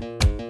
Bye.